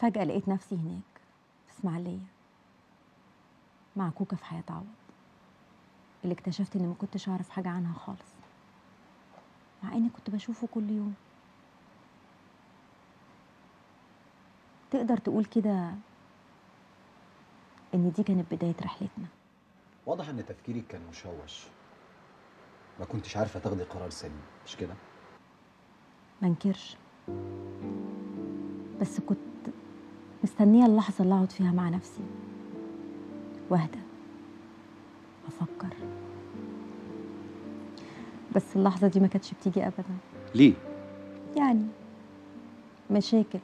فجأة لقيت نفسي هناك في إسماعيلية مع كوكا في حياة عوض. اللي اكتشفت إني ما كنتش أعرف حاجة عنها خالص. مع إني كنت بشوفه كل يوم. تقدر تقول كده إن دي كانت بداية رحلتنا؟ واضح إن تفكيرك كان مشوش. ما كنتش عارفة تاخدي قرار سليم مش كده؟ منكرش بس كنت مستنية اللحظة اللي أقعد فيها مع نفسي. واهدى. أفكر. بس اللحظة دي ما كانتش بتيجي أبدا. ليه؟ يعني مشاكل.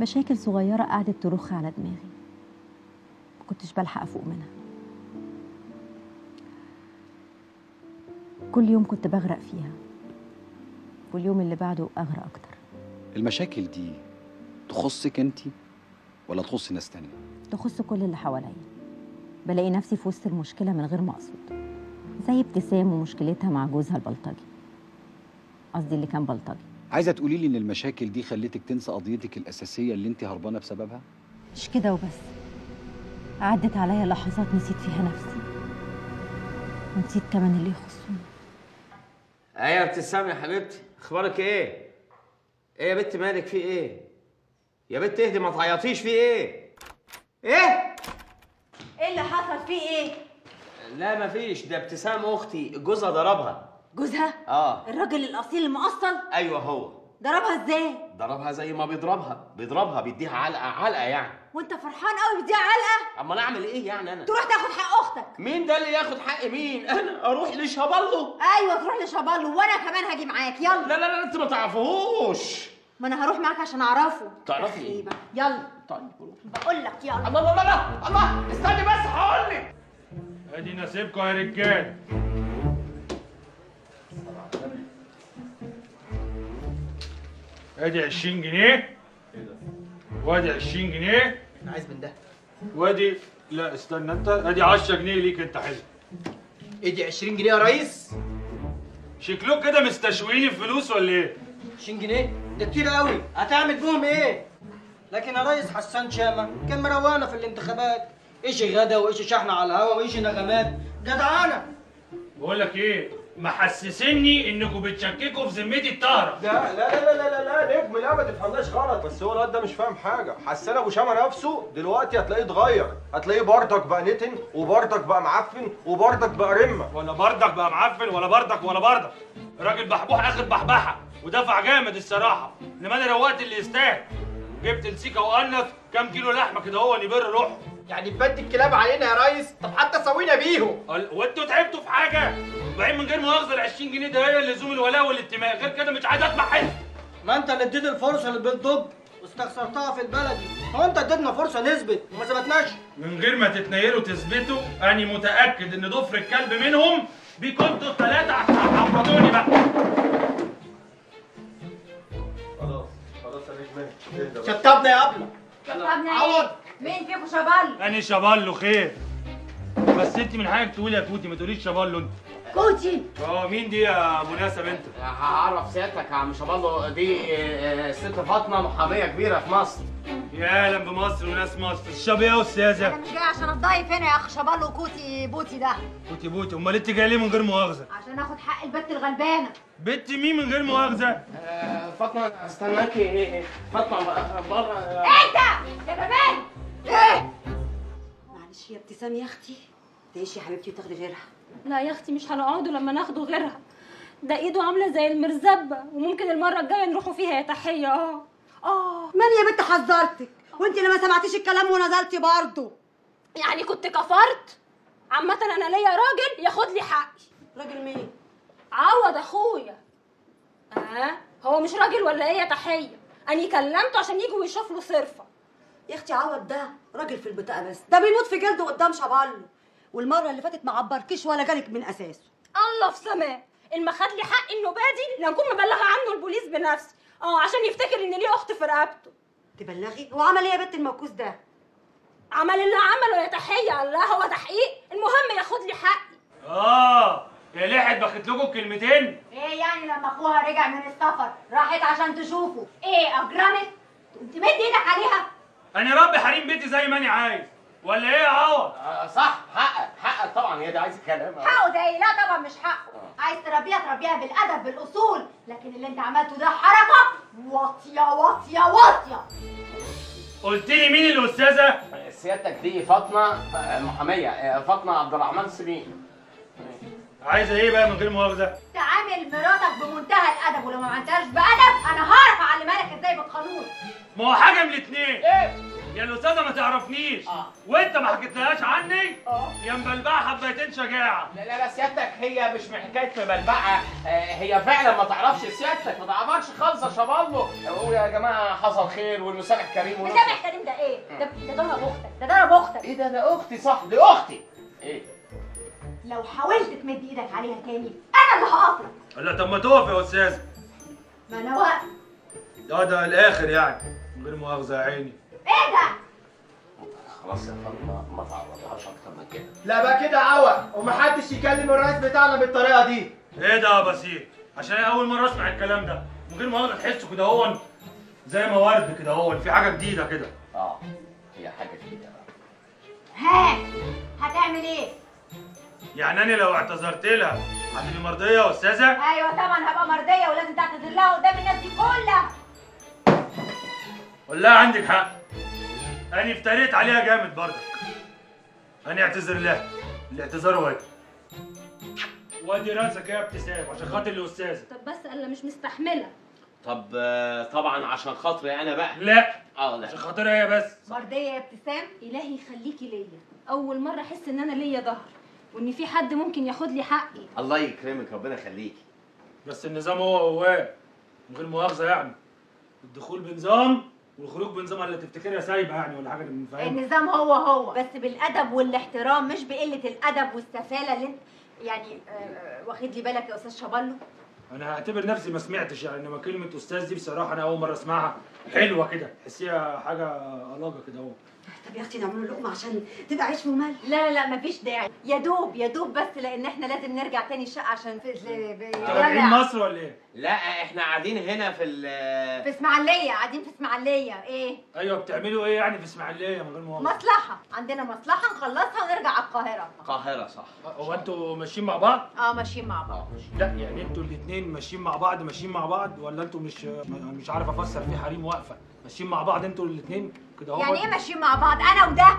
مشاكل صغيرة قعدت ترخ على دماغي. ما كنتش بلحق أفوق منها. كل يوم كنت بغرق فيها. واليوم اللي بعده أغرق أكتر. المشاكل دي تخصك انت ولا تخص ناس تانية؟ تخص كل اللي حواليا. بلاقي نفسي في وسط المشكلة من غير ما أقصد. زي ابتسام ومشكلتها مع جوزها البلطجي. قصدي اللي كان بلطجي. عايزة تقولي لي إن المشاكل دي خلتك تنسى قضيتك الأساسية اللي انت هربانة بسببها؟ مش كده وبس. عدت عليا لحظات نسيت فيها نفسي. ونسيت كمان اللي يخصني. إيه يا ابتسام يا حبيبتي. أخبارك إيه؟ إيه يا بنت مالك؟ في إيه؟ يا بنت اهدي ما تعيطيش في إيه؟ إيه؟ إيه اللي حصل؟ فيه إيه؟ لا مفيش ده ابتسام أختي. جوزها ضربها. جوزها؟ آه. الراجل الاصيل المقصل أيوه هو. ضربها إزاي؟ ضربها زي ما بيضربها. بيضربها بيديها علقة علقة يعني. وانت فرحان قوي بدي علقة؟ اما أنا أعمل إيه يعني أنا؟ تروح تاخد حق أختك. مين ده اللي ياخد حق مين؟ أنا أروح لشبله. أيوه تروح لشبالو وأنا كمان هاجي معاك. يلا. لا لا لا أنت ما تعرفوش ما أنا هروح معاك عشان اعرفه. تعرفي إيه؟ تقريبا. يلا. طيب بقول لك يلا. الله الله الله الله استني بس هقول لك. ادي نصيبكم يا رجال. ادي 20 جنيه. وادي 20 جنيه. أنا عايز من ده. وادي لا استنى انت. ادي 10 جنيه ليك انت حلو. ادي 20 جنيه يا ريس. شكلك كده مستشويين الفلوس ولا إيه؟ 20 جنيه. ده كتير قوي. هتعمل بهم إيه؟ لكن يا ريس حسان شامة كان مروانة في الانتخابات. إيش غدا وايش شحن على الهوا وايش نغمات. جدعانة. بقول لك إيه؟ محسسني انكم بتشككوا في ذمتي الطاهرة. لا لا لا لا لا لا نجم لا ما تفهمناش غلط. بس هو الواد ده مش فاهم حاجة. حسان أبو شامة نفسه دلوقتي هتلاقيه اتغير. هتلاقيه بردك بقى نتن وبردك بقى معفن وبردك بقى رمة. ولا بردك بقى معفن ولا بردك ولا بردك. راجل بحبوح آخر بحبحة. ودفع جامد الصراحة. انما أنا روقت اللي يستاهل جبت لسيكا وقنص كام كيلو لحمة كده هو يبر روحه. يعني تبدي الكلاب علينا يا ريس؟ طب حتى سوينا بيهم. وأنتوا تعبتوا في حاجة. بعدين من غير مؤاخذة ال 20 جنيه ده هي لزوم الولاء والانتماء. غير كده مش عايز أسمع حتة ما أنت اللي اديت الفرصة للبنت طب واستخسرتها في البلدي هو أنت اديتنا فرصة نثبت وما ثبتناش؟ من غير ما تتنيلوا تثبتوا اني متأكد إن ضفر الكلب منهم بيكون أنتوا الثلاثه عشان تعبطوني بقى. شطبنا يا ابله طب عوض. مين فيكم شبالو اني شبالو خير. بس انت من حاجة تقولي يا كوتي ما تقوليش شبالو انت. كوتي آه مين دي يا مناسب انت؟ هعرف سيادتك يا عم شبالو دي آه، ست فاطمة محامية كبيرة في مصر. يا أهلا بمصر وناس مصر. الشاب إيه يا أنا أستاذة. مش جاي عشان اتضايف هنا يا أخ شبالو كوتي بوتي ده؟ بوتي بوتي. أمال انت جاي ليه من غير مؤاخذة؟ عشان آخد حق البت الغلبانة. بنت مين من غير مؤاخذة؟ آه، فاطمة استناكي. فاطمة بره. انت! يا كمان إيه! معلش يا ابتسام يا أختي. تعيشي يا حبيبتي وتاخدي غيرها؟ لا يا أختي مش هنقعدوا لما ناخدوا غيرها. ده إيده عاملة زي المرزبة وممكن المرة الجاية نروحوا فيها يا تحية. آه. آه. من يا بنت حذرتك؟ وأنت اللي ما سمعتيش الكلام ونزلتي برضه. يعني كنت كفرت؟ عامة أنا ليا راجل ياخد لي حقي. راجل مين؟ عوض أخويا. آه. هو مش راجل ولا إيه يا تحية؟ اني كلمته عشان يجي ويشوف له صرفة. يا أختي عوض ده راجل في البطاقه بس. ده بيموت في جلده قدام شباله والمرة اللي فاتت ما عبركيش ولا جالك من أساسه. الله في سماه الما خد لي حق النبادي لنكون مبلغه عنه البوليس بنفسي آه عشان يفتكر إن ليه أخت في رقبته. تبلغي؟ هو عمل إيه يا بنت الموكوس ده؟ عمل اللي عمله يا تحية. الله هو تحقيق. المهم ياخد لي حقي. آه يا لحت باخد لكم كلمتين؟ إيه يعني لما أخوها رجع من السفر راحت عشان تشوفه؟ إيه أجرمت؟ تقوم تمد إيدك عليها. أنا ربي حريم بيتي زي ما أنا عايز. ولا إيه يا عوض آه صح حقك حقك طبعا هي دي عايزة كلام. آه. حقه ده إيه؟ لا طبعا مش حقه. عايز تربيها تربيها بالأدب بالأصول. لكن اللي انت عملته ده حركة. واطية واطية واطية. قلت لي مين الأستاذة؟ سيادتك دي فاطمة آه، محاميه آه، فاطمة عبد الرحمن سليم عايزة إيه بقى من غير مؤاخذة؟ تعامل مراتك بمنتهى الأدب ولو ما عملتهاش بأدب أنا هعرف اعلمها لك إزاي بالقانون. ما هو حاجة من الاثنين إيه؟ يا الأستاذة ما تعرفنيش. آه. وأنت ما حكيتلهاش عني؟ آه. يا مبلبعه حبيتين شجاعة. لا لا لا سيادتك هي مش من حكاية مبلبعه آه، هي فعلا ما تعرفش سيادتك. ما تعرفش خالص يا قولوا يا جماعة حصل خير والمسامح كريم ونصر. مسامح كريم ده إيه؟ ده ده ضرب أختك ده ضرب أختك. إيه ده؟ ده أختي صح. دي أختي. إيه؟ لو حاولت تمد إيدك عليها تاني أنا اللي هقاطعك. لا طب ما تقف يا أستاذ. ما أنا واقف. ده ده الآخر يعني من غير مؤاخذة يا عيني. إيه ده؟ خلاص يا فاطمه ما تعرضهاش أكتر من كده. لا بقى كده عوق ومحدش يكلم الرئيس بتاعنا بالطريقة دي. إيه ده يا بسيط عشان أنا أول مرة أسمع الكلام ده. من غير مؤاخذة تحسه كده هو زي ما ورد كده هو في حاجة جديدة كده. آه هي حاجة جديدة بقى. ها؟ هتعمل إيه؟ يعني أنا لو اعتذرت لها هتبقي مرضية يا أستاذة؟ أيوه طبعا هبقى مرضية ولازم تعتذر لها قدام الناس دي كلها. ولا عندك حق. أنا افتريت عليها جامد برضك أنا أعتذر لها. الاعتذار واجب. وأدي رأسك يا ابتسام عشان خاطر الأستاذة. طب بس أنا مش مستحملة. طب آه، طبعا عشان خاطري أنا بقى؟ لا. آه لا. عشان خاطرها هي بس. مرضية يا ابتسام؟ إلهي يخليكي ليا. أول مرة أحس إن أنا ليا ظهر. وإن في حد ممكن ياخد لي حقي. الله يكرمك ربنا يخليكي. بس النظام هو هو من غير مؤاخذة يعني. الدخول بنظام والخروج بنظام اللي تفتكرها سايبة يعني ولا حاجة؟ من النظام هو هو بس بالأدب والاحترام مش بقلة الأدب والسفالة اللي أنت يعني آه، واخد لي بالك يا أستاذ شابالو أنا هعتبر نفسي ما سمعتش يعني إنما كلمة أستاذ دي بصراحة أنا أول مرة أسمعها. حلوة كده تحسيها حاجة علاقة كده أهو. طب يا أختي نعمل له لقمة عشان تبقى عيش ومال لا لا لا مفيش داعي. يا دوب يا دوب بس لأن إحنا لازم نرجع تاني الشقه عشان في راجعين مصر ولا إيه؟ لا إحنا قاعدين هنا في ال في إسماعيلية قاعدين في إسماعيلية. إيه؟ أيوه بتعملوا إيه يعني في إسماعيلية من غير مؤاخذه؟ مصلحة. عندنا مصلحة نخلصها ونرجع على القاهرة. القاهرة صح. هو أنتوا ماشيين مع بعض؟ آه ماشيين مع بعض. لا يعني أنتوا الاثنين ماشيين مع بعض ماشيين مع بعض ولا أنتوا مش مش عارف أفسر في حريم واقفة. ماشيين مع بعض أنتوا الاثنين كده يعني إيه ماشيين مع بعض؟ أنا وده؟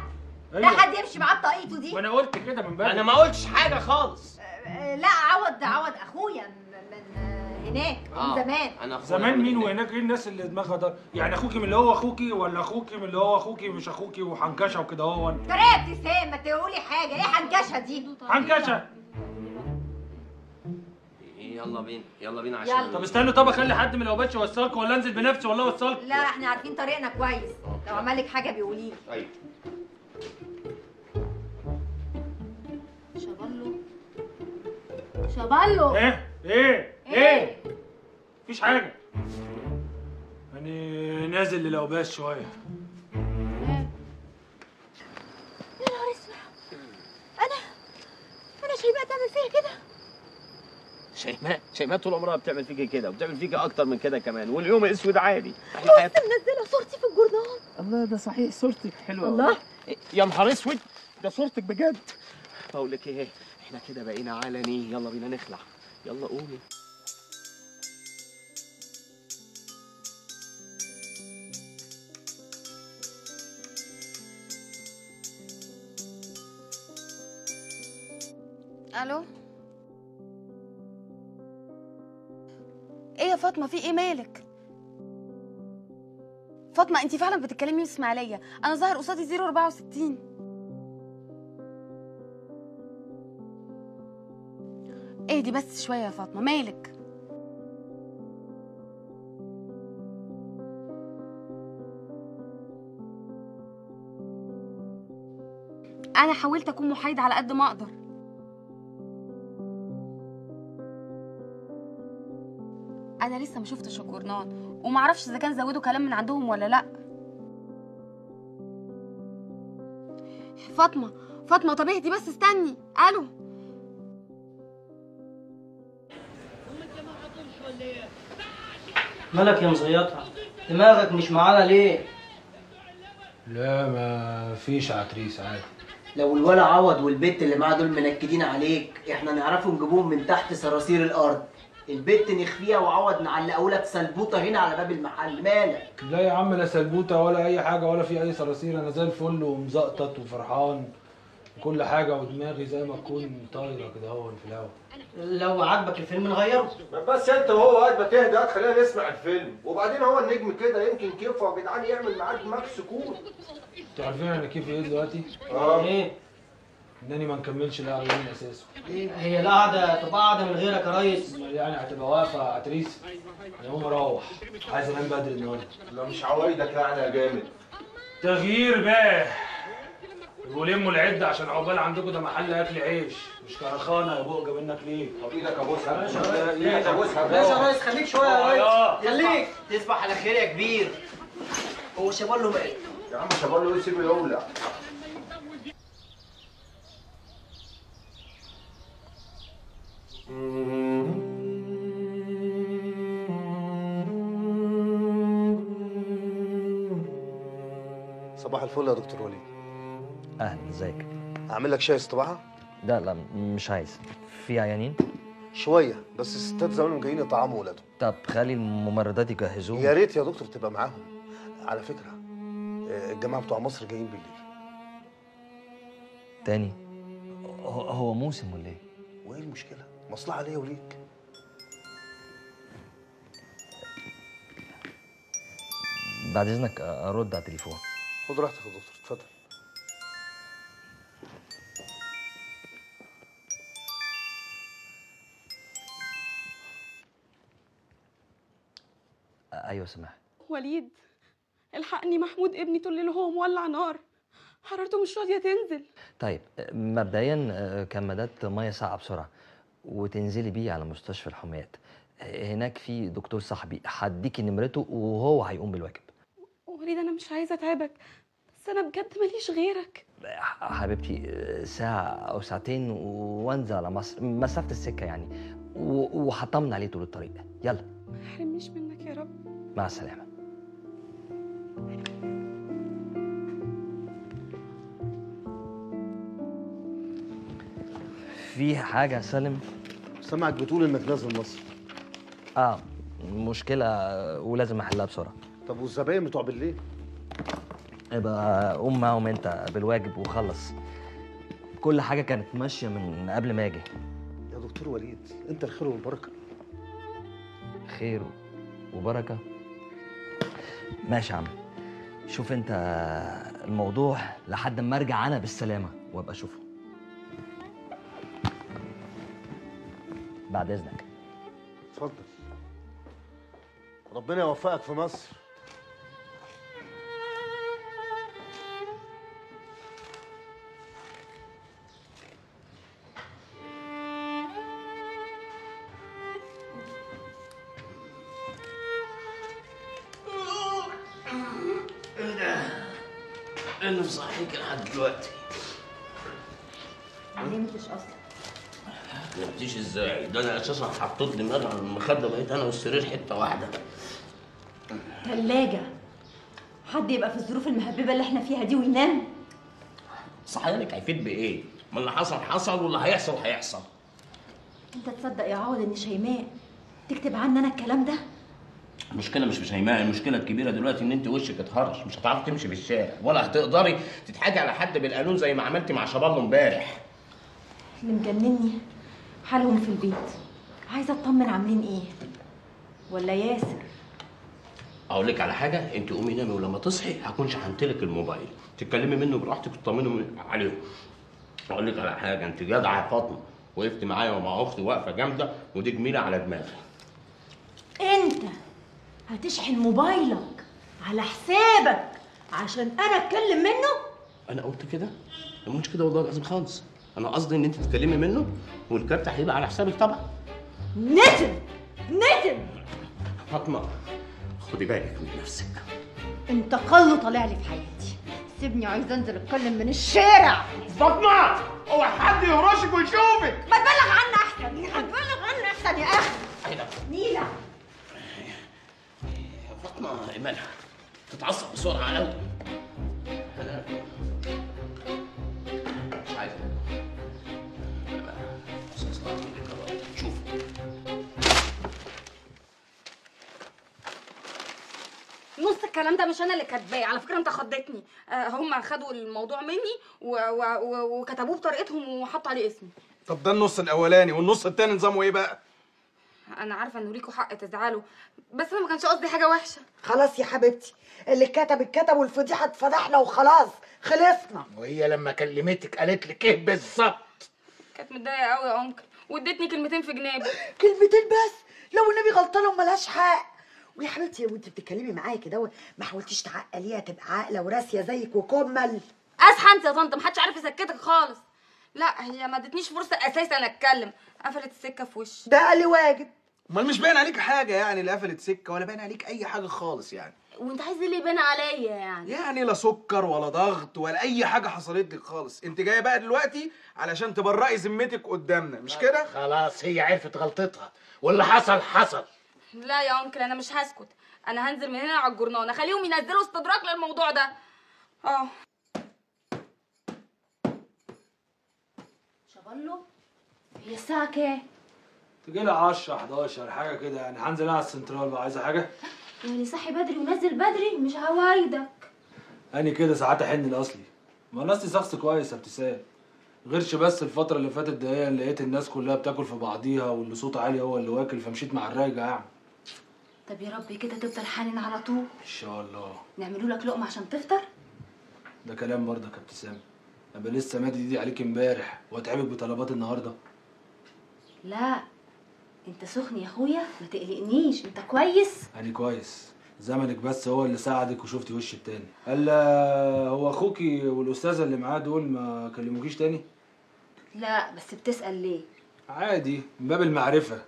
ده أيوة. حد يمشي معاه بطاقيته دي؟ ما أنا قلت كده من بدري. أنا ما قلتش حاجة خالص. آه، لا عوض ده عوض أخويا من من، آه، هناك من آه. زمان. أنا أخويا زمان من مين هناك. وهناك؟ إيه الناس اللي دماغها ده؟ يعني أخوكي من اللي هو أخوكي ولا أخوكي من اللي هو أخوكي مش أخوكي وحنكشة وكده هو؟ طريقة ابتسام ما تقولي حاجة. إيه حنكشة دي؟ حنكشة. يلا بينا يلا بينا عشان يلا. طب استنوا طب أخلي حد من الاوباتش يوصلكم ولا أنزل بنفسي ولا اوصلكم لا إحنا عارفين طريقنا كويس. لو عمل لك حاجة بيقولي لي. أيوه شابالو شابالو إيه؟ إيه؟ إيه؟ مفيش حاجة. يعني نازل للاوباش شوية. يا نهار أسود. أنا أنا شايفاها تعمل فيا كده. شيماء شيماء طول عمرها بتعمل فيكي كده وبتعمل فيكي أكتر من كده كمان واليوم اسود عادي. إحنا حياتنا منزلة صورتي في الجورنال؟ الله ده صحيح صورتك حلوة الله. يا نهار أسود ده صورتك بجد. بقول لك إيه إحنا كده بقينا علني يلا بينا نخلع. يلا قومي. ألو؟ إيه يا فاطمة؟ في إيه مالك؟ فاطمة انت فعلا بتتكلمي إسماعيلية. أنا ظاهر قصادي 064 اهدي بس شوية يا فاطمة مالك؟ أنا حاولت أكون محايدة على قد ما أقدر. أنا لسه ما شفتش الجورنال وما أعرفش إذا كان زودوا كلام من عندهم ولا لأ. فاطمة فاطمة طب اهدي بس استني. ألو. مالك يا مزيطها دماغك مش معانا ليه؟ لا ما فيش عتريس عادي. لو الولا عوض والبت اللي معاه دول منكدين عليك إحنا نعرفهم نجيبوهم من تحت صراصير الأرض. البت نخفيها وعوض نعلقه لك سلبوطة هنا على باب المحل. مالك؟ لا يا عم لا سلبوته ولا أي حاجة ولا في أي صراصير. أنا زي الفل ومزقطط وفرحان وكل حاجة ودماغي زي ما تكون طايرة كده هو في الهوا. لو عجبك الفيلم نغيره. بس أنت وهو قاعد ما تهدى هات خلينا نسمع الفيلم. وبعدين هو النجم كده يمكن كيفه يا جدعان يعمل معاه دماغ سكوت أنتوا عارفين أنا كيف إيه دلوقتي؟ آه. إيه؟ إنني ما نكملش دي من أساسه. هي القعده تبقى قاعدة من غيرك يا ريس؟ يعني هتبقى واقفة عتريس أنا هقوم أروح. عايز أنام بدري النهارده. لا مش عوايدك يعني يا جامد. تغيير بقى. يبقوا لموا العده عشان عقبال عندكم ده محل أكل عيش. مش كرخانة يا بوجه منك ليه؟ طب إيدك ابوسها ماشي إيدك ابوسها ماشي يا ريس خليك شوية يا آه. ريس خليك. تصبح على خير يا كبير. هو شباب له مال يا عم شباب له سيبه يولع صباح الفل يا دكتور وليد. أهلا إزيك؟ أعمل لك شاي استباحة؟ لا لا مش عايز. في عيانين؟ شوية بس الستات زمانهم جايين يطعموا ولادهم. طب خلي الممرضات يجهزوهم. يا ريت يا دكتور تبقى معاهم. على فكرة آه، الجماعة بتوع مصر جايين بالليل. تاني؟ هو, هو موسم ولا إيه؟ وإيه المشكلة؟ مصلحة ليا وليك. بعد إذنك أرد على التليفون. خد راحتك يا دكتور اتفضل. أيوه سماح. وليد الحقني محمود ابني طول الليل وهو مولع نار حرارته مش راضيه تنزل. طيب مبدئيا كمادات مية ساقعة بسرعة. وتنزلي بيه على مستشفى الحميات. هناك في دكتور صاحبي هديكي نمرته وهو هيقوم بالواجب. وليد أنا مش عايزة أتعبك بس أنا بجد ماليش غيرك. حبيبتي ساعة أو ساعتين وأنزل على مصر مسافة السكة يعني وهطمن عليه طول الطريق. يلا. ما يحرمنيش منك يا رب. مع السلامة. في حاجة يا سالم؟ سامعك بتقول إنك نازل مصر. آه مشكلة ولازم أحلها بسرعة. طب والزباين بتوع بالليل؟ يبقى قوم معاهم أنت بالواجب وخلص. كل حاجة كانت ماشية من قبل ما أجي يا دكتور وليد أنت الخير والبركة. خير وبركة؟ ماشي يا عم. شوف أنت الموضوع لحد ما أرجع أنا بالسلامة وأبقى أشوفه. بعد إذنك. اتفضل. ربنا يوفقك في مصر. حطيت دماغي على المخدة بقيت أنا والسرير حتة واحدة. ثلاجة حد يبقى في الظروف المهببة اللي إحنا فيها دي وينام صحيانك هيفيد بإيه؟ ما اللي حصل حصل واللي هيحصل هيحصل. أنت تصدق يا عوض إن شيماء تكتب عني أنا الكلام ده المشكلة مش في شيماء المشكلة الكبيرة دلوقتي إن أنت وشك اتهرش مش هتعرفي تمشي في الشارع ولا هتقدري تتحاجي على حد بالقانون زي ما عملتي مع شباب امبارح. اللي مجنني حالهم في البيت عايزة أطمن عاملين إيه؟ ولا ياسر؟ أقول لك على حاجة أنت قومي نامي ولما تصحي هكون شحنت لك الموبايل. تتكلمي منه براحتك وتطمني من- عليهم أقول لك على حاجة أنت جدعة يا فاطمة. وقفت معايا ومع أختي واقفة جامدة ودي جميلة على دماغي. أنت هتشحن موبايلك على حسابك عشان أنا أتكلم منه؟ أنا قلت كده؟ ما قلتش كده والله العظيم خالص. أنا قصدي إن أنت تتكلمي منه والكارت هيبقى على حسابك طبعا. ندم ندم فاطمة خدي بالك من نفسك. انت قل طالع لي في حياتي. سيبني عايزه انزل اتكلم من الشارع. فاطمة اوعى حد يهرشك ويشوفك. ما تبلغ عني احسن ما تبلغ عني احسن يا أخي. نيلة. فاطمة مالها تتعصب بسرعة على نص الكلام ده مش أنا اللي كاتباه. على فكرة أنت خضتني. آه هم خدوا الموضوع مني و... و... و... وكتبوه بطريقتهم وحطوا عليه اسمي. طب ده النص الأولاني والنص التاني نظامه إيه بقى؟ أنا عارفة إنه ليكوا حق تزعلوا بس أنا ما كانش قصدي حاجة وحشة. خلاص يا حبيبتي اللي كتب الكتب والفضيحة اتفضحنا وخلاص خلصنا. وهي لما كلمتك قالت لك إيه بالظبط؟ كانت متضايقة قوي يا أنكل وادتني كلمتين في جنابي. كلمتين بس؟ لو النبي غلطانه وملهاش حق. ويا حبيبتي وانت بتتكلمي معايا كده ما حاولتيش تعقليها تبقى عاقلة وراسية زيك وكمل. أصحى أنت يا طنط محدش عارف يسكتك خالص. لا هي ما ادتنيش فرصة أساسا أتكلم. قفلت السكة في وشي. ده أقل واجب. أمال مش باين عليك حاجة يعني لا قفلت سكة ولا باين عليك أي حاجة خالص يعني؟ وأنت عايز إيه اللي يبان عليا يعني؟ يعني لا سكر ولا ضغط ولا أي حاجة حصلت لك خالص. أنت جاية بقى دلوقتي علشان تبرئي ذمتك قدامنا مش كده؟ خلاص هي عرفت غلطتها. واللي حصل حصل. لا يا انكل أنا مش هسكت. أنا هنزل من هنا على الجرنان أخليهم ينزلوا استدراك للموضوع ده. آه. شبلو هي الساعة كام؟ تجي لي 10 11 حاجة كده يعني. هنزل أنا على السنترال بقى. عايزة حاجة؟ يعني صحي بدري ونزل بدري مش هوايدك اني كده ساعات أحن الاصلي ما أنا اصلي شخص كويس يا ابتسام. غيرش بس الفترة اللي فاتت ده هي اللي لقيت الناس كلها بتاكل في بعضيها واللي صوته عالي هو اللي واكل فمشيت مع الراجع يعني. طب يا رب كده تفضل حانن على طول. إن شاء الله. نعملوا لك لقمة عشان تفطر؟ ده كلام برضك يا ابتسام ابقى لسه مادي ايدي عليك امبارح وأتعبك بطلبات النهارده. لا أنت سخن يا أخويا ما تقلقنيش أنت كويس. يعني كويس. زمنك بس هو اللي ساعدك وشفتي وش التاني. قال هو أخوكي والأستاذة اللي معاه دول ما كلموكيش تاني؟ لا بس بتسأل ليه؟ عادي من باب المعرفة.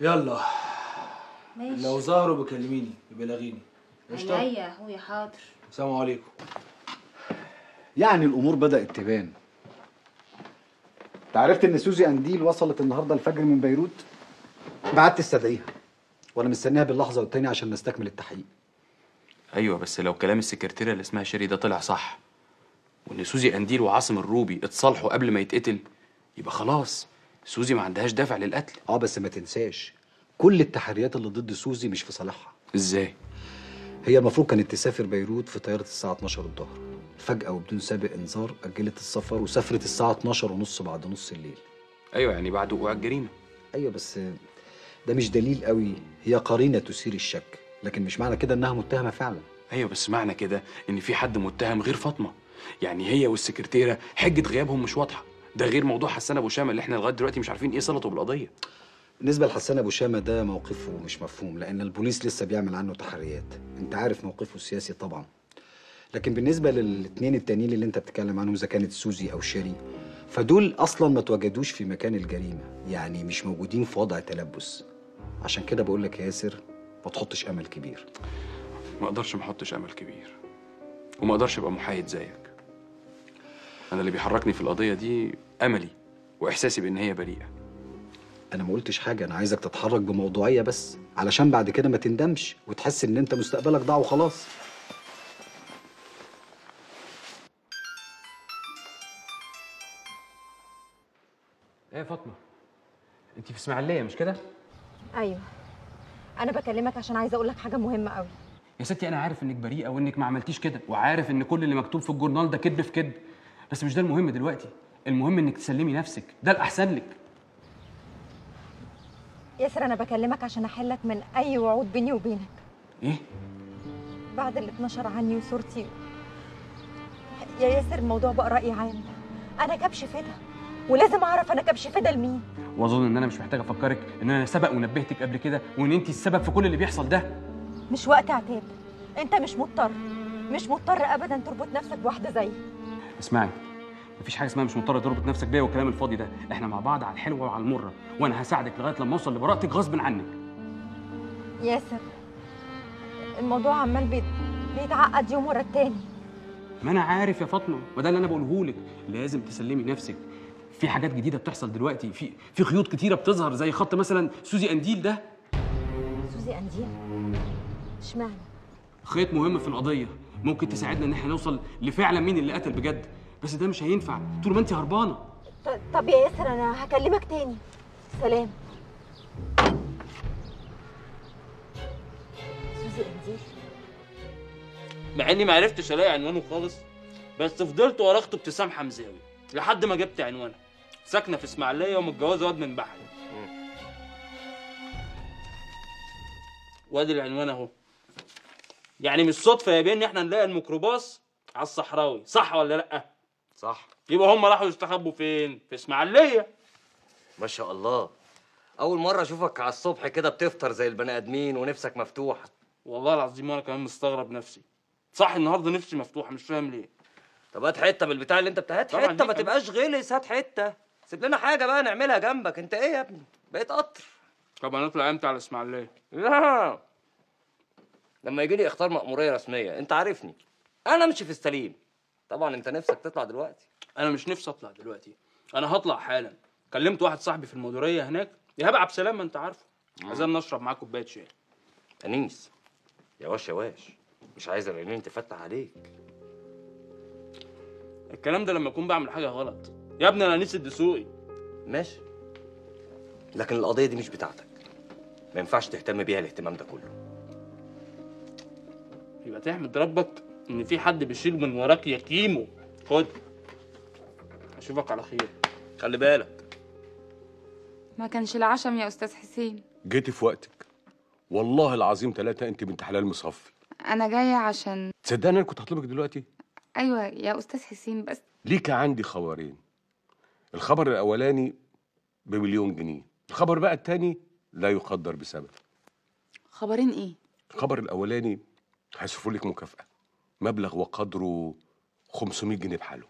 يلا. ماشي. لو ظهروا بكلميني يبقى لاغيني قشطة؟ عينيا يا أخويا حاضر. السلام عليكم. يعني الأمور بدأت تبان. أنت عرفت إن سوزي أنديل وصلت النهارده الفجر من بيروت؟ بعت تستدعيها. وأنا مستنيها باللحظة والتانية عشان نستكمل التحقيق. أيوه بس لو كلام السكرتيرة اللي اسمها شيري ده طلع صح وإن سوزي أنديل وعاصم الروبي اتصالحوا قبل ما يتقتل يبقى خلاص سوزي ما عندهاش دافع للقتل. آه بس ما تنساش. كل التحريات اللي ضد سوزي مش في صالحها. إزاي؟ هي المفروض كانت تسافر بيروت في طيارة الساعة 12 الظهر. فجأة وبدون سابق انذار أجلت السفر وسافرت الساعة 12 ونص بعد نص الليل. أيوه يعني بعد وقوع الجريمه أيوه بس ده مش دليل قوي. هي قرينة تثير الشك لكن مش معنى كده إنها متهمة فعلا. أيوه بس معنى كده إن في حد متهم غير فاطمة. يعني هي والسكرتيرة حجة غيابهم مش واضحة. ده غير موضوع حسان أبو شامه اللي إحنا لغاية دلوقتي مش عارفين إيه صلته بالقضية. بالنسبة لحسان أبو شامة ده موقفه مش مفهوم لأن البوليس لسه بيعمل عنه تحريات. أنت عارف موقفه السياسي طبعا. لكن بالنسبة للاثنين التانيين اللي أنت بتتكلم عنهم إذا كانت سوزي أو شيري فدول أصلا ما تواجدوش في مكان الجريمة. يعني مش موجودين في وضع تلبس. عشان كده بقول لك يا ياسر ما تحطش أمل كبير. ما أقدرش ما أحطش أمل كبير. وما أقدرش أبقى محايد زيك. أنا اللي بيحركني في القضية دي أملي وإحساسي بإن هي بريئة. أنا ما قلتش حاجة أنا عايزك تتحرك بموضوعية بس علشان بعد كده ما تندمش وتحس إن أنت مستقبلك ضاع وخلاص. إيه يا فاطمة؟ انت في إسماعيلية مش كده؟ أيوه. أنا بكلمك عشان عايزة أقول لك حاجة مهمة قوي يا ستي أنا عارف إنك بريئة وإنك ما عملتيش كده وعارف إن كل اللي مكتوب في الجورنال ده كذب في كذب. بس مش ده المهم دلوقتي. المهم إنك تسلمي نفسك. ده الأحسن لك. ياسر أنا بكلمك عشان أحلك من أي وعود بيني وبينك. إيه؟ بعد اللي اتنشر عني وصورتي يا ياسر الموضوع بقى رأي عام. أنا كبش فدا ولازم أعرف أنا كبش فدا لمين. وأظن إن أنا مش محتاج أفكرك إن أنا سبق ونبهتك قبل كده وإن انت السبب في كل اللي بيحصل ده. مش وقت عتاب. أنت مش مضطر مش مضطر ابدا تربط نفسك بواحدة زيي. اسمعي مفيش حاجة اسمها مش مضطر تربط نفسك بيا والكلام الفاضي ده. إحنا مع بعض على الحلوة وعلى المرة وأنا هساعدك لغاية لما أوصل لبراءتك غصب عنك. ياسر الموضوع عمال بيت... بيتعقد يوم ورا التاني. ما أنا عارف يا فاطمة وده اللي أنا بقوله لك. لازم تسلمي نفسك. في حاجات جديدة بتحصل دلوقتي. في في خيوط كتيرة بتظهر زي خط مثلا سوزي أنديل ده. سوزي أنديل؟ اشمعنى؟ خيط مهم في القضية. ممكن تساعدنا إن إحنا نوصل لفعلا مين اللي قتل بجد؟ بس ده مش هينفع. طول ما انت هربانة. ط- طب يا ياسر أنا هكلمك تاني. سلام. سوزي انزل. مع إني ما عرفتش ألاقي عنوانه خالص بس فضلت ورا اخته ابتسام حمزاوي لحد ما جبت عنوانها ساكنة في إسماعيلية ومتجوزه واد من بحري وادي العنوان أهو. يعني مش صدفة يا بيه ان إحنا نلاقي الميكروباص على الصحراوي صح ولا لأ؟ صح. يبقى هم راحوا يستخبوا فين؟ في اسماعيلية. ما شاء الله. أول مرة أشوفك على الصبح كده بتفطر زي البني آدمين ونفسك مفتوحه والله العظيم أنا كمان مستغرب نفسي. صح النهارده نفسي مفتوحة مش فاهم ليه. طب هات حتة بالبتاع اللي أنت بتاع. هات حتة ما. تبقاش غلس. هات حتة. سيب لنا حاجة بقى نعملها جنبك. أنت إيه يا ابني؟ بقيت قطر. طب هنطلع إمتى على إسماعيلية؟ لا. لما يجي لي اختار مأمورية رسمية. أنت عارفني. أنا أمشي في السليم. طبعا أنت نفسك تطلع دلوقتي. أنا مش نفسي أطلع دلوقتي. أنا هطلع حالا. كلمت واحد صاحبي في المديرية هناك. ايهاب عبد السلام ما أنت عارفه. عايزين نشرب معاه كوباية شاي. أنيس. يا واش يا واش مش عايز العينين تفتح عليك. الكلام ده لما اكون بعمل حاجة غلط. يا ابني أنا انيس الدسوقي ماشي. لكن القضية دي مش بتاعتك. ما ينفعش تهتم بيها الاهتمام ده كله. يبقى تحمد ربك. إن في حد بيشيل من وراك يا كيمو خد. أشوفك على خير. خلي بالك. ما كانش العشم يا أستاذ حسين. جيتي في وقتك. والله العظيم ثلاثة أنت بنت حلال مصفي. أنا جاية عشان تصدقني أنا كنت هطلبك دلوقتي؟ أيوه يا أستاذ حسين بس. ليك عندي خبرين. الخبر الأولاني بمليون جنيه. الخبر بقى التاني لا يقدر بسبب. خبرين إيه؟ الخبر الأولاني هيصرفوا لك مكافأة. مبلغ وقدره 500 جنيه بحاله.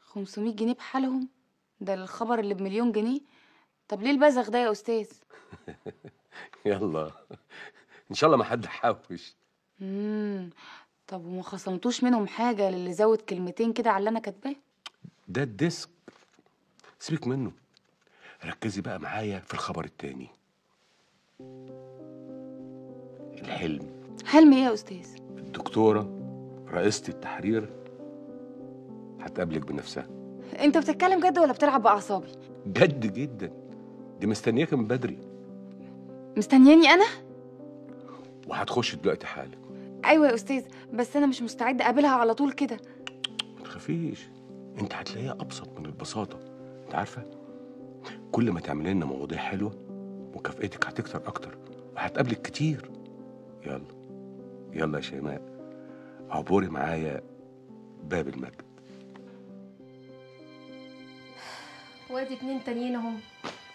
500 جنيه بحالهم؟ ده الخبر اللي بمليون جنيه؟ طب ليه البزغ ده يا أستاذ؟ يلا. إن شاء الله ما حد حوش. امم طب وما خصمتوش منهم حاجة للي زود كلمتين كده على اللي أنا كاتباه؟ ده الديسك. سيبك منه. ركزي بقى معايا في الخبر التاني. الحلم. حلم إيه يا أستاذ؟ الدكتورة رئيسة التحرير هتقابلك بنفسها. انت بتتكلم جد ولا بتلعب بأعصابي؟ جد جدا. دي مستنياك من بدري. مستنياني أنا؟ وهتخش دلوقتي حالا. أيوه يا أستاذ بس أنا مش مستعدة أقابلها على طول كده. ما تخافيش. انت هتلاقيها أبسط من البساطة. انت عارفة؟ كل ما تعملي لنا مواضيع حلوة مكافئتك هتكتر أكتر. وهتقابلك كتير. يلا. يلا يا شيماء. عبوري معايا باب المجد. وادي اتنين تانيين اهم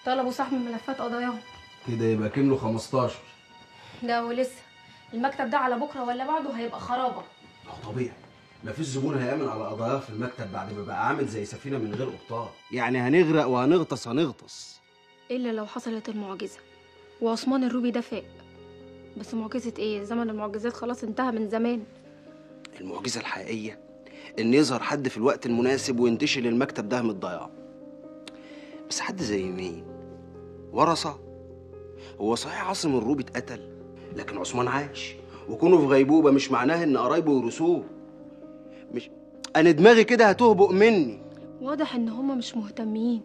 طلبوا سحب ملفات قضاياهم. كده يبقى كملوا 15 ده ولسه. المكتب ده على بكرة ولا بعده هيبقى خرابة. هو طبيعي. مفيش زبون هيامن على قضاياه في المكتب بعد ما بقى عامل زي سفينة من غير قبطان يعني هنغرق وهنغطس هنغطس إلا لو حصلت المعجزة. وعثمان الروبي ده فاق. بس معجزة إيه؟ زمن المعجزات خلاص انتهى من زمان. المعجزة الحقيقية إن يظهر حد في الوقت المناسب وينتشل المكتب ده من الضياع. بس حد زي مين؟ ورثة؟ هو صحيح عاصم الروبي اتقتل لكن عثمان عاش وكونه في غيبوبة مش معناه إن قرايبه يورثوه. مش أنا دماغي كده هتهبق مني. واضح إن هما مش مهتمين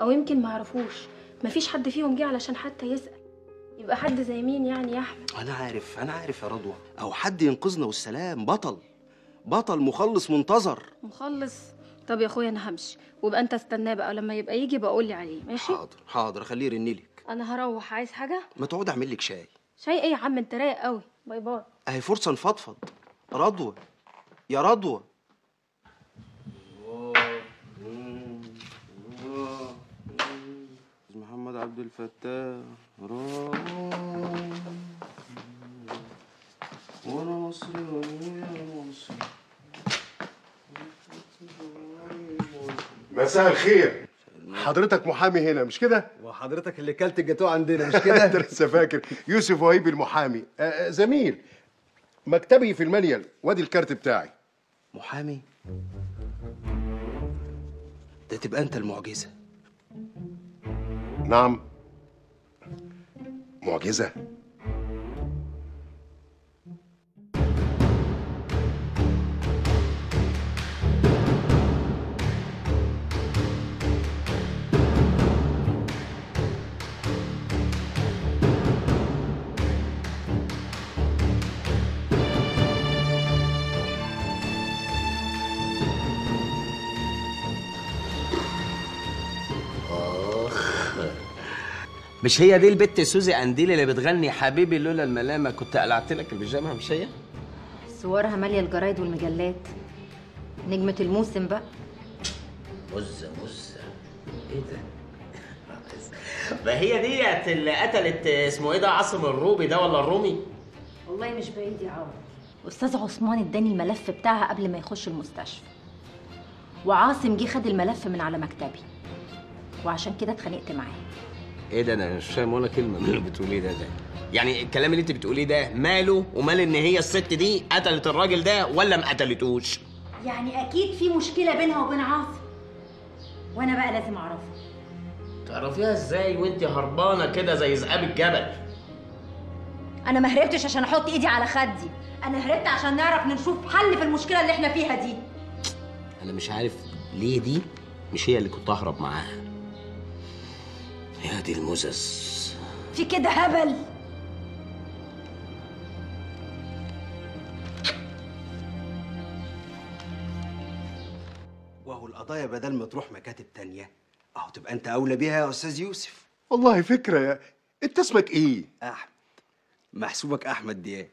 أو يمكن ما يعرفوش مفيش حد فيهم جه علشان حتى يسأل. يبقى حد زي مين يعني يا أحمد؟ أنا عارف أنا عارف يا رضوى. أو حد ينقذنا والسلام بطل. بطل مخلص منتظر. مخلص؟ طب يا أخويا أنا همشي. ويبقى أنت استناه بقى. لما يبقى يجي بقول لي عليه. ماشي؟ حاضر حاضر. خليه يرن لك. أنا هروح. عايز حاجة؟ ما تقعد اعمل لك شاي. شاي؟ إيه يا عم؟ أنت رايق قوي باي باي. أهي فرصة نفضفض رضوى. يا رضوى. محمد عبد الفتاح. وأنا مصري وأنا مصري مساء الخير. حضرتك محامي هنا مش كده؟ وحضرتك اللي كلت الجاتوه عندنا مش انت كده لسه فاكر. يوسف وهيبي المحامي. آه، آه، زميل مكتبي في المانيال وادي الكارت بتاعي. محامي؟ ده تبقى انت المعجزة. نعم. معجزة؟ مش هي دي البت سوزي أنديل اللي بتغني حبيبي لولا الملامة؟ كنت قلعت لك البيجامة مش هي؟ صورها مالية الجرايد والمجلات. نجمة الموسم بقى. مزه مزه إيه ده؟ ما هي ديت اللي قتلت اسمه إيه ده؟ عاصم الروبي ده ولا الرومي؟ والله مش بعيد يا عوض. أستاذ عثمان اداني الملف بتاعها قبل ما يخش المستشفى. وعاصم جه خد الملف من على مكتبي. وعشان كده اتخانقت معاه. إيه ده؟ أنا مش فاهم ولا كلمة من اللي بتقوليه ده ده. يعني الكلام اللي انت بتقوليه ده ماله ومال ان هي الست دي قتلت الراجل ده ولا ما قتلتوش؟ يعني أكيد في مشكلة بينها وبين عاصم. وأنا بقى لازم أعرفها. تعرفيها إزاي وأنت هربانة كده زي ذئاب الجبل؟ أنا ما هربتش عشان أحط إيدي على خدي. أنا هربت عشان نعرف نشوف حل في المشكلة اللي إحنا فيها دي. أنا مش عارف ليه دي مش هي اللي كنت أهرب معاها. يا دي المزز. في كده هبل. وهو القضايا بدل ما تروح مكاتب تانية. أهو تبقى أنت أولى بيها يا أستاذ يوسف. والله فكرة يا أنت اسمك إيه؟ أحمد. محسوبك أحمد دياب.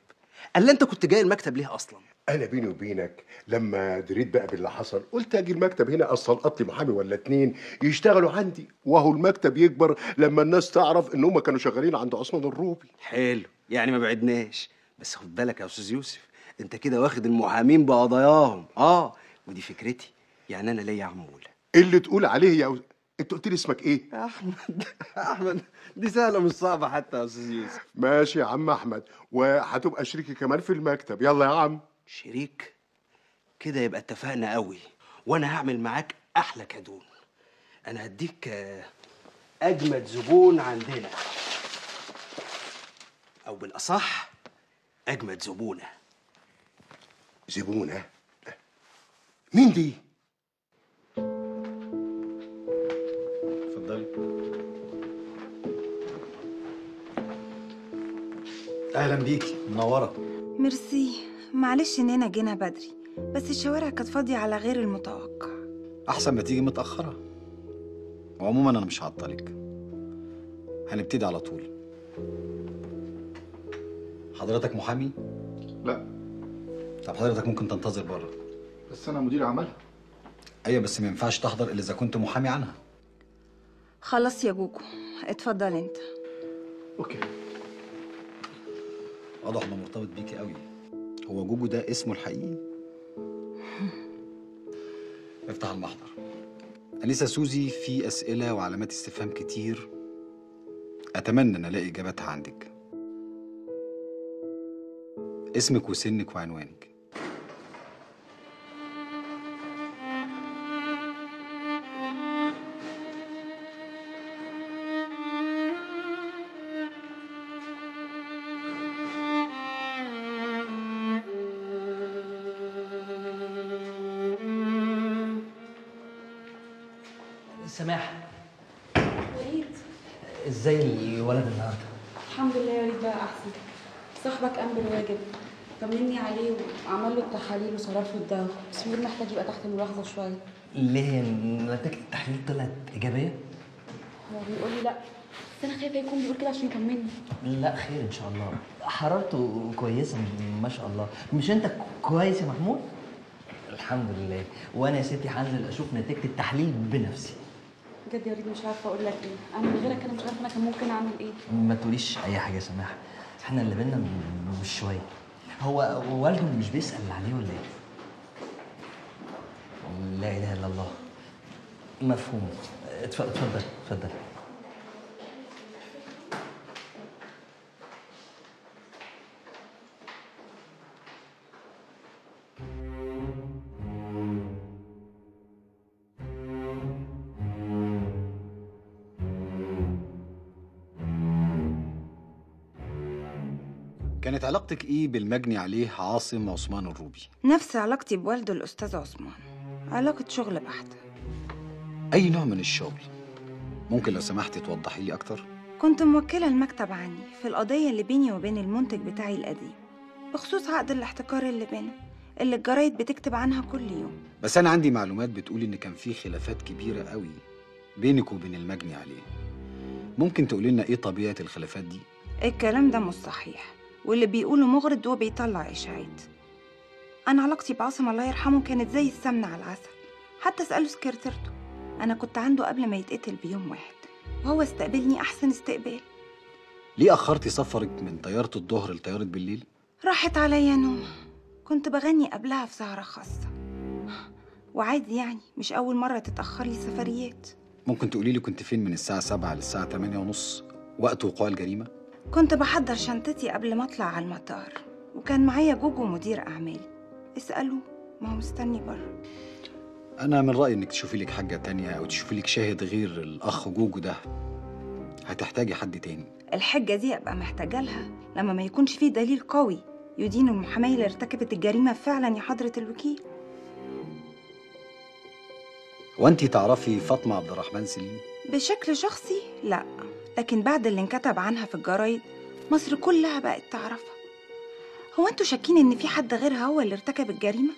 قال أنت كنت جاي المكتب ليه أصلا؟ أنا بيني وبينك لما دريت بقى باللي حصل قلت أجي المكتب هنا اسلقط لي محامي ولا اتنين يشتغلوا عندي وهو المكتب يكبر لما الناس تعرف إن هم كانوا شغالين عند عثمان الروبي. حلو يعني ما بعدناش. بس خد بالك يا أستاذ يوسف أنت كده واخد المحامين بقضاياهم. آه ودي فكرتي. يعني أنا ليا عمول اللي تقول عليه يا أس- أنت قلت لي اسمك إيه؟ أحمد. أحمد دي سهلة مش صعبة حتى يا أستاذ يوسف. ماشي يا عم أحمد وهتبقى شريكي كمان في المكتب. يلا يا عم. شريك كده يبقى اتفقنا قوي. وأنا هعمل معاك أحلى كادون. أنا هديك آه، اجمد زبون عندنا. أو بالاصح اجمد زبونة. زبونة؟ مين دي؟ اتفضلي. أهلا بيكي. منورة. ميرسي معلش اننا جينا بدري بس الشوارع كانت فاضية على غير المتوقع. أحسن ما تيجي متأخرة. وعموما أنا مش هعطلك. هنبتدي على طول. حضرتك محامي؟ لا. طب حضرتك ممكن تنتظر بره. بس أنا مدير عملها أيوه بس ما ينفعش تحضر إلا إذا كنت محامي عنها. خلاص يا جوجو اتفضل أنت. okay. واضح انه مرتبط بيكي قوي. هو جوجو ده اسمه الحقيقي؟ افتح المحضر. أنسة سوزي في أسئلة وعلامات استفهام كتير. أتمنى أن ألاقي إجاباتها عندك. اسمك وسنك وعنوانك. سماح. وليد. إزاي الولد النهارده؟ الحمد لله يا وليد بقى أحسن. صاحبك قام بالواجب. طمني عليه وعمل له التحاليل وصرف له الدواء بس محتاج يبقى تحت الملاحظة شوية. ليه؟ نتيجة التحليل طلعت إيجابية؟ هو بيقول لي لأ. بس أنا خايفة يكون بيقول كده عشان يطمني. لأ خير إن شاء الله. حرارته كويسة ما شاء الله. مش أنت كويس يا محمود؟ الحمد لله. وأنا يا ستي هنزل أشوف نتيجة التحليل بنفسي. بجد يا وليد مش عارفة أقول لك إيه. أنا من غيرك أنا مش عارفة أنا كان ممكن أعمل إيه. ما تقوليش أي حاجة يا سماح إحنا اللي بينا مش شوية. هو والده مش بيسأل عليه ولا إيه؟ لا إله إلا الله. مفهوم. اتف- اتفضل اتفضل. علاقتك إيه بالمجني عليه عاصم عثمان الروبي؟ نفس علاقتي بوالده الأستاذ عثمان علاقة شغل بحتة أي نوع من الشغل؟ ممكن لو سمحتي توضحي لي أكتر؟ كنت موكلة المكتب عني في القضية اللي بيني وبين المنتج بتاعي القديم بخصوص عقد الاحتكار اللي بينا اللي الجرايد بتكتب عنها كل يوم بس أنا عندي معلومات بتقول إن كان في خلافات كبيرة قوي بينك وبين المجني عليه ممكن تقولي لنا إيه طبيعة الخلافات دي الكلام ده مش صحيح واللي بيقوله مغرض وبيطلع إشاعات. أنا علاقتي بعاصم الله يرحمه كانت زي السمنة على العسل. حتى اسأله سكرتيرته أنا كنت عنده قبل ما يتقتل بيوم واحد وهو استقبلني أحسن استقبال. ليه أخرتي سفرك من طيارة الظهر لطيارة بالليل؟ راحت عليا نوم. كنت بغني قبلها في سهرة خاصة. وعادي يعني مش أول مرة تتأخر لي سفريات. ممكن تقولي لي كنت فين من الساعة 7 للساعة 8 ونص؟ وقت وقوع الجريمة؟ كنت بحضر شنطتي قبل ما أطلع على المطار وكان معايا جوجو مدير أعمالي اسألوه ما هو مستني بره. أنا من رأيي إنك تشوفي لك حاجة تانية أو تشوفي لك شاهد غير الأخ جوجو ده. هتحتاجي حد تاني. الحجة دي أبقى محتاجة لها لما ما يكونش فيه دليل قوي يدين المحامية اللي ارتكبت الجريمة فعلا يا حضرة الوكيل. وأنتي تعرفي فاطمة عبد الرحمن سليم؟ بشكل شخصي لا. لكن بعد اللي انكتب عنها في الجرايد مصر كلها بقت تعرفها. هو أنتوا شاكين ان في حد غيرها هو اللي ارتكب الجريمة؟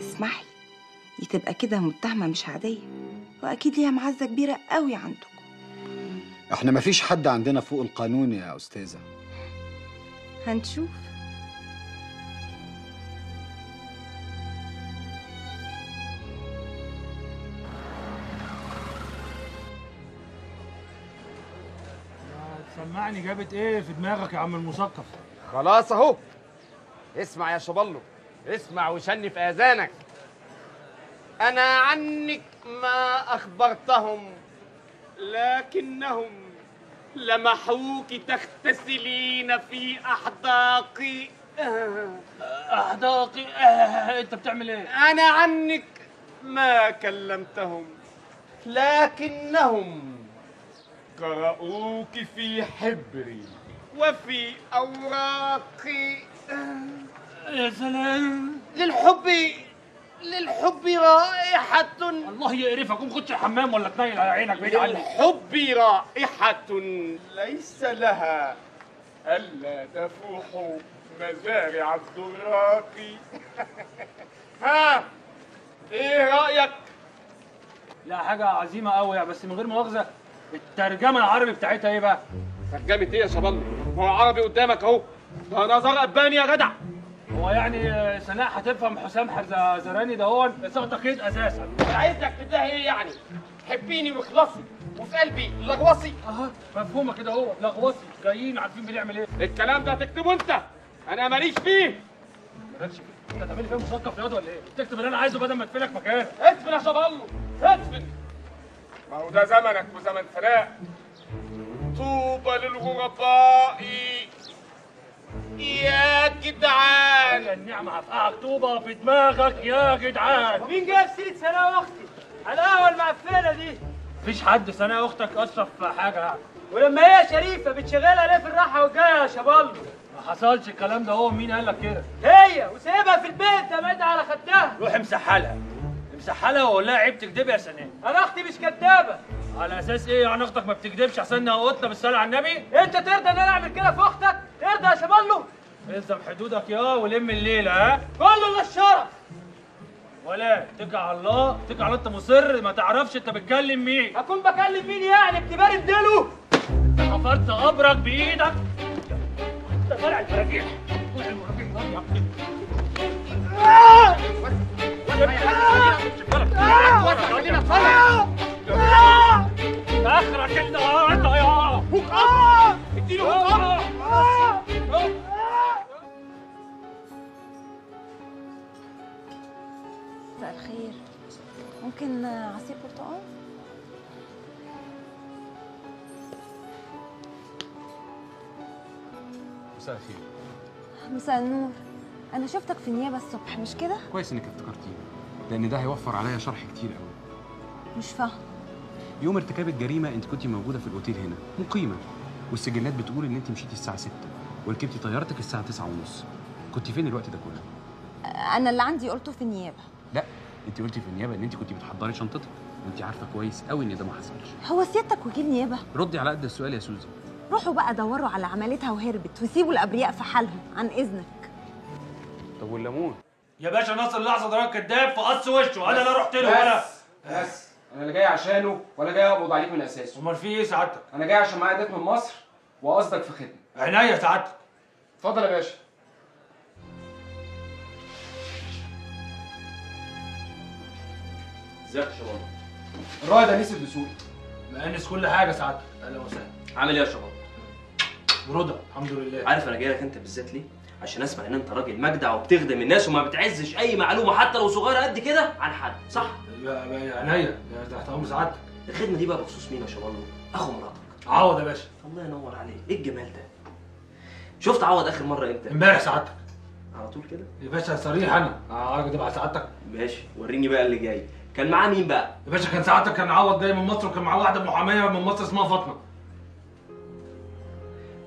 اسمحي دي تبقى كده متهمة مش عادية وأكيد ليها معزة كبيرة قوي عندكم. إحنا مفيش حد عندنا فوق القانون يا أستاذة. هنشوف. سمعني جابت إيه في دماغك يا عم المثقف؟ خلاص أهو. اسمع يا شبلو اسمع وشني في آذانك. أنا عنك ما أخبرتهم لكنهم لمحوك تغتسلين في أحداقي. أحداقي؟ آه. أنت بتعمل إيه؟ أنا عنك ما كلمتهم لكنهم قرأوك في حبري وفي أوراقي يا سلام. للحب للحب رائحة. الله يقرفك قوم خش الحمام ولا تنيل على عينك بعيد عنك للحب رائحة. ليس لها ألا تفوح مزارع الزراق ها إيه رأيك؟ لا حاجة عظيمة قوي بس من غير مؤاخذة الترجمة العربي بتاعتها إيه بقى؟ ترجمة إيه يا شباب؟ هو عربي قدامك أهو. ده نظر أباني يا جدع. هو يعني سناء هتفهم حسام حرزراني ده هو تقييد أساسا. عايزك تديها إيه يعني؟ حبيني واخلصي وفي قلبي لغوصي. أها مفهومة كده هو لغوصي. جايين عارفين بنعمل إيه. الكلام ده هتكتبه أنت. أنا ماليش فيه. مالكش فيه؟ أنت هتعمل لي فيها مثقف رياضي ولا إيه؟ تكتب اللي أنا عايزه بدل ما أدفنك مكان. ادفن يا شبالو ادفن ما هو ده زمنك وزمن فراق. طوبى للغرباء. يا جدعان. النعمة هفقعك طوبة في دماغك يا جدعان. مين جاب سيرة سنة أختي؟ على القهوة المعفنة دي. مفيش حد سناء أختك أشرف في حاجة. يعني ولما هي شريفة بتشغلها ليه في الراحة والجاية يا شبالو ما حصلش الكلام ده. هو مين قال لك كده؟ هي وسيبها في البيت ده بعيد على خدها. روح امسحها امسحها وقول لها عيب تكدبي يا سناء أنا أختي مش كدابة. على أساس إيه؟ يعني أختك ما بتكدبش عشان نقطنا بالصلاة على النبي؟ أنت ترضى إن أنا أعمل كده في أختك؟ ترضى يا شبالو؟ الزم حدودك يا ولم الليلة ها؟ كله للشرف ولا اتكل على الله اتكل على أنت مصر ما تعرفش أنت بتكلم مين. أكون بكلم مين يعني؟ اكتبار اديله. انت حفرت قبرك بإيدك. أنت طالع الفراجيح طالع المراجيح اخرك انت انت يا اديله مساء الخير. ممكن عصير برتقال؟ مساء الخير. مساء النور. أنا شفتك في النيابة الصبح مش كده؟ كويس إنك افتكرتيني لأن ده هيوفر عليا شرح كتير قوي مش فاهم. يوم ارتكاب الجريمة أنت كنت موجودة في الأوتيل هنا مقيمة والسجلات بتقول إن أنت مشيتي الساعة 6 وركبتي طيارتك الساعة 9 ونص. كنت فين الوقت ده كله؟ أنا اللي عندي قلته في النيابة. لا أنت قلتي في النيابة إن أنت كنت بتحضري شنطتك وأنت عارفة كويس قوي إن ده ما حصلش. هو سيادتك وكيل نيابة؟ ردي على قد السؤال يا سوزي. روحوا بقى دوروا على عملتها وهربت وسيبوا الأبرياء في حالهم عن إذنك. طب والليمون يا باشا ناصر لحظه ده راجل كداب في قص وشه. أنا لا رحت له ولا بس أنا لا جاي عشانه ولا جاي أقبض عليك من أساسه. أمال في إيه سعادتك؟ أنا جاي عشان معايا ديت من مصر وقصدك في خدمة. عينيا سعادتك. اتفضل يا باشا. إزيك يا شباب؟ الرائد انيس الدسوقي مأنس كل حاجة سعادتك. أهلا وسهلا. عامل إيه يا شباب؟ رضا الحمد لله. عارف أنا جاي لك أنت بالذات ليه؟ عشان اسمع ان انت راجل مجدع وبتخدم الناس وما بتعزش اي معلومة حتى لو صغيرة قد كده عن حد صح؟ يا يا عينيا يا تحت أمر سعادتك الخدمة دي بقى بخصوص مين يا شباب؟ أخو مراتك عوض يا باشا الله ينور عليك إيه الجمال ده؟ شفت عوض آخر مرة إمتى؟ امبارح سعادتك على طول كده؟ يا باشا صريح أنا عارف تبع سعادتك ماشي وريني بقى اللي جاي كان معاه مين بقى؟ يا باشا كان سعادتك كان عوض جاي من مصر وكان معاه واحدة محامية من مصر اسمها فاطمة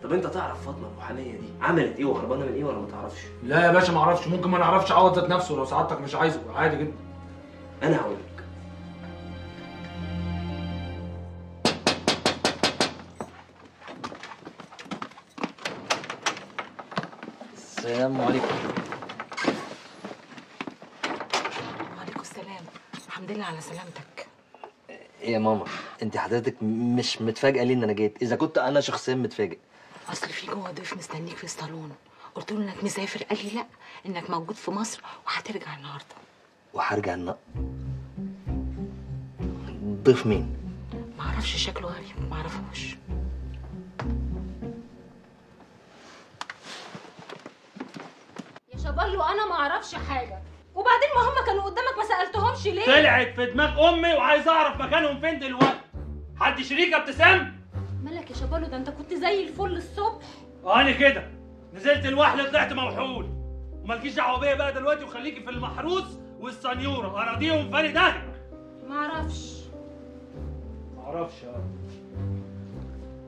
طب انت تعرف فاطمة المحاميه دي عملت إيه وهربانة من إيه ولا ما تعرفش؟ لا يا باشا ما أعرفش. ممكن ما نعرفش عوض ذات نفسه لو سعادتك مش عايزه. عادي جدا. أنا هقول لك. السلام عليكم. وعليكم السلام. الحمد لله على سلامتك. إيه يا ماما؟ أنت حضرتك مش متفاجئة ليه إن أنا جيت؟ إذا كنت أنا شخصيا متفاجئ. أصل في جوه ضيف مستنيك في الصالون. قلت له إنك مسافر. قال لي لا إنك موجود في مصر وهترجع النهارده. وهرجع النق ضيف مين؟ معرفش شكله غريب. معرفوش يا شبالو أنا ما أعرفش حاجة. وبعدين ما هم كانوا قدامك ما سألتهمش ليه؟ طلعت في دماغ أمي وعايز أعرف مكانهم فين دلوقتي. حد شريك يا ابتسام؟ شبالو ده انت كنت زي الفل الصبح. أنا كده نزلت الوحل طلعت موحول. ومالكيش دعوة بيا بقى دلوقتي وخليكي في المحروس والسنيورة. أراضيهم فاني ده ما أعرفش. معرفش آه.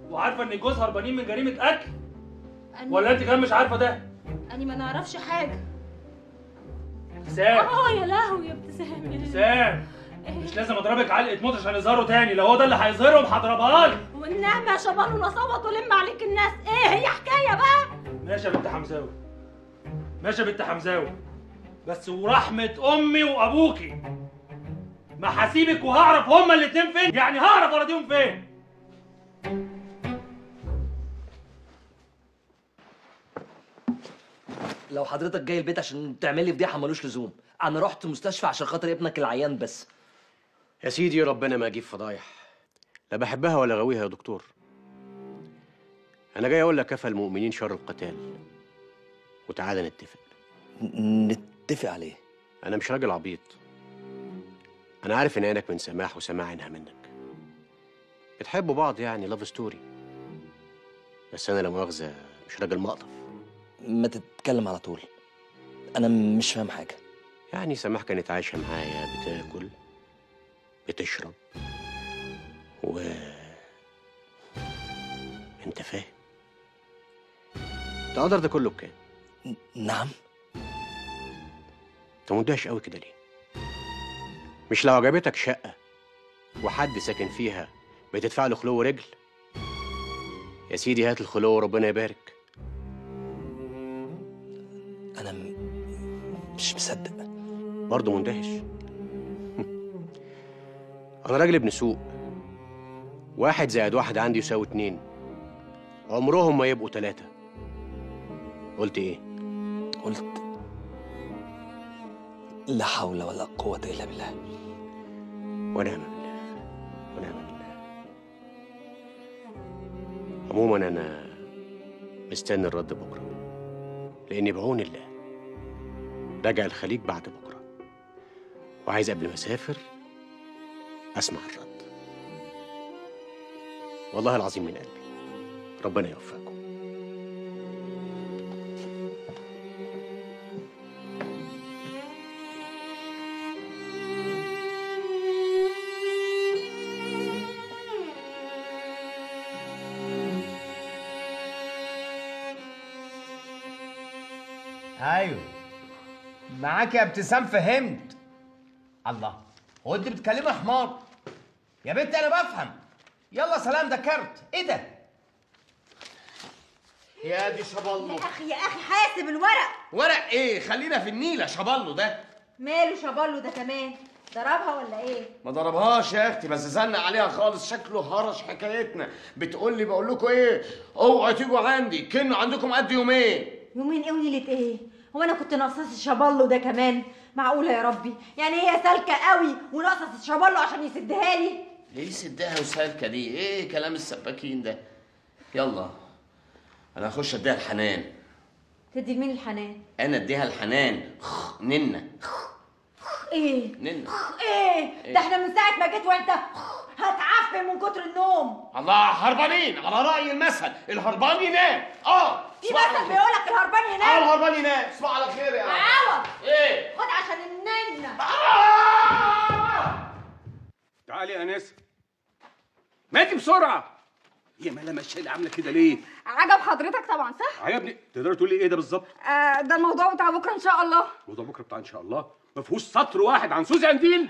وعارفة إن جوز هربانين من جريمة قتل؟ أنا... ولا أنت كمان مش عارفة ده؟ أنا ما نعرفش حاجة. ابتسام. آه يا لهوي يا ابتسام. ابتسام. مش لازم اضربك علقة موت عشان يظهروا تاني لو هو ده اللي هيظهرهم هضربها لك. والنعمه يا شبالو نصوت ولم عليك الناس. إيه هي حكاية بقى؟ ماشي يا بنت حمزاوي. ماشي يا بنت حمزاوي. بس ورحمة أمي وأبوكي. ما هسيبك وهعرف هما الاتنين فين؟ يعني هعرف أراضيهم فين؟ لو حضرتك جاي البيت عشان تعمل لي فضيحة ملوش لزوم. أنا رحت مستشفى عشان خاطر ابنك العيان بس. يا سيدي ربنا ما أجيب فضايح. لا بحبها ولا غاويها يا دكتور. أنا جاي أقول لك كفى المؤمنين شر القتال. وتعالى نتفق. نتفق عليه. أنا مش راجل عبيط. أنا عارف إن عينك من سماح وسماع عينها منك. بتحبوا بعض يعني love story بس أنا لا مؤاخذة مش راجل مقطف. ما تتكلم على طول. أنا مش فاهم حاجة. يعني سماح كانت عايشة معايا بتاكل. بتشرب. و انت فاهم؟ تقدر ده كله بكام؟ نعم. انت مندهش قوي كده ليه؟ مش لو عجبتك شقة وحد ساكن فيها بتدفع له خلو رجل يا سيدي هات الخلو وربنا يبارك. أنا م... مش مصدق. برضه مندهش. أنا راجل ابن سوق واحد زائد واحد عندي يساوي اتنين. عمرهم ما يبقوا تلاتة. قلت إيه؟ قلت لا حول ولا قوة إلا بالله. ونعم بالله. ونعم بالله. عموما أنا مستني الرد بكرة. لأني بعون الله. راجع الخليج بعد بكرة. وعايز قبل ما أسافر أسمع الرد. والله العظيم من قلبي. ربنا يوفقكم. أيوه. معاك يا ابتسام فهمت. الله. هو أنت بتكلمي حمار يا بنت أنا بفهم. يلا سلام ده كارت إيه ده؟ يا دي شبالو أخي يا أخي حاسب الورق. ورق إيه؟ خلينا في النيل يا شبالو ده. ماله شبالو ده كمان؟ ضربها ولا إيه؟ ما ضربهاش يا أختي بس زنق عليها خالص. شكله هرش حكايتنا. بتقول لي بقول لكم إيه؟ اوعوا تيجوا عندي. كنوا عندكم قد يومين. يومين إيه وليله إيه؟ هو أنا كنت ناقصة الشبالو ده كمان؟ معقولة يا ربي؟ يعني هي سالكة قوي وناقصة الشبالو عشان يسدها لي؟ ليه سدها وسالكة دي. إيه كلام السباكين ده. يلا. أنا هخش أديها الحنان. تدي لمين الحنان؟ أنا أديها الحنان. ننة. إيه؟ ننة. إيه؟ ده إحنا من ساعة ما جيت وأنت هتعفن من كتر النوم. الله هربانين. على رأي المثل. الهربان ينام آه. في مثل بيقولك الهربان آه ينام الهربان ينام اسمع على خير يا عم. عوض إيه؟ خد عشان الننة. تعالي يا ماتي بسرعة. هي مالها ماشيه اللي عاملة كده ليه؟ عجب حضرتك طبعا صح؟ عجبني. تقدري تقولي إيه ده بالظبط؟ آه ده الموضوع بتاع بكرة إن شاء الله. موضوع بكرة بتاع إن شاء الله. ما فيهوش سطر واحد عن سوزي أنديل.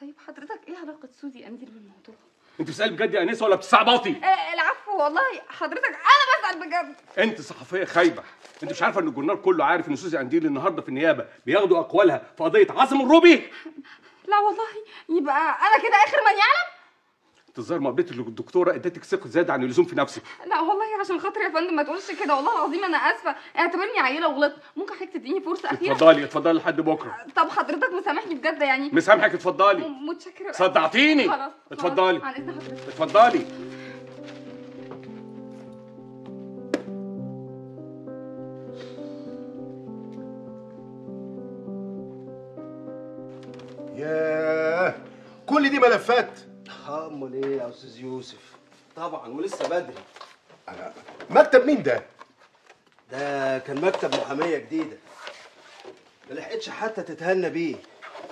طيب حضرتك إيه علاقة سوزي انزل بالموضوع؟ أنت بتسألي بجد يا انسه ولا بتستعبطي آه العفو والله حضرتك أنا بسأل بجد. أنت صحفية خايبة. أنت مش عارفة إن الجورنال كله عارف إن سوزي أنديل النهارده في النيابة بياخدوا أقوالها في قضية عاصم الروبي؟ لا والله يبقى أنا كده آخر من يعلم؟ انتظار مقابلتك للدكتوره ادتك ثقة زياده عن اللزوم في نفسك لا والله عشان خاطري يا فندم ما تقولش كده والله العظيم أنا آسفة. اعتبرني عيلة وغلطت. ممكن حضرتك تديني فرصة أخيرة؟ اتفضلي اتفضلي لحد بكرة. طب حضرتك مسامحني بجد يعني. مسامحك اتفضلي. متشكرة. صدعتيني. خلاص خلاص. اتفضلي. عن إذن حضرتك. اتفضلي. ياه كل دي ملفات. امال إيه يا أستاذ يوسف؟ طبعا ولسه بدري. مكتب مين ده؟ ده كان مكتب محامية جديدة. ما لحقتش حتى تتهنى بيه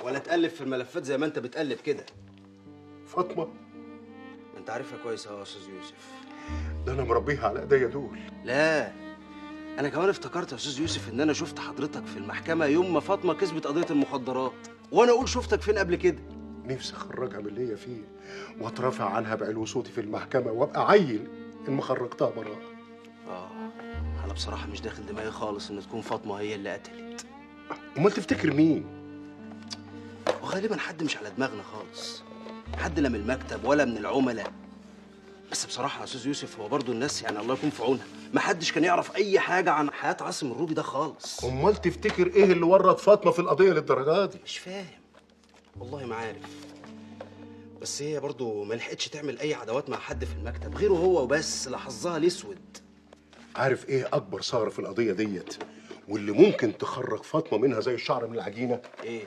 ولا تقلب في الملفات زي ما أنت بتقلب كده. فاطمة. أنت عارفها كويس يا أستاذ يوسف. ده أنا مربيها على إيديا دول. لا أنا كمان افتكرت يا أستاذ يوسف إن أنا شفت حضرتك في المحكمة يوم ما فاطمة كسبت قضية المخدرات وأنا أقول شفتك فين قبل كده؟ نفسي أخرجها من اللي هي فيه واترافع عنها بعلو صوتي في المحكمة وأبقى عيل إن ما خرجتها براءه آه أنا بصراحة مش داخل دماغي خالص إن تكون فاطمة هي اللي قتلت. أمال تفتكر مين؟ وغالبا حد مش على دماغنا خالص. حد لا من المكتب ولا من العملاء. بس بصراحة يا أستاذ يوسف هو برضو الناس يعني الله يكون في عونها. ما حدش كان يعرف أي حاجة عن حياة عاصم الروبي ده خالص. أمال تفتكر إيه اللي ورط فاطمة في القضية للدرجة دي؟ مش فاهم. والله ما عارف. بس هي برضو ما لحقتش تعمل أي عداوات مع حد في المكتب غيره هو وبس لحظها الأسود. عارف إيه أكبر ثغرة في القضية ديت؟ واللي ممكن تخرج فاطمة منها زي الشعر من العجينة؟ إيه؟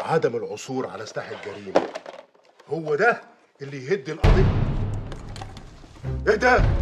عدم العثور على سلاح الجريمة. هو ده اللي يهد القضية. إيه ده؟